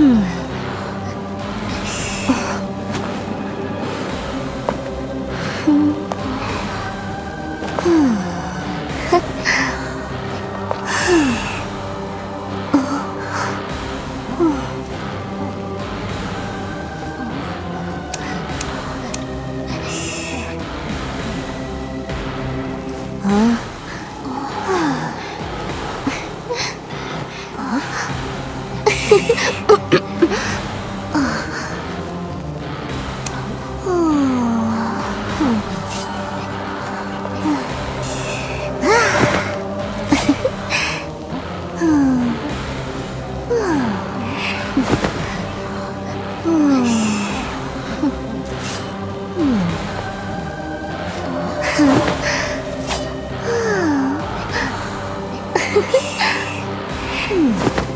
啊。hmm.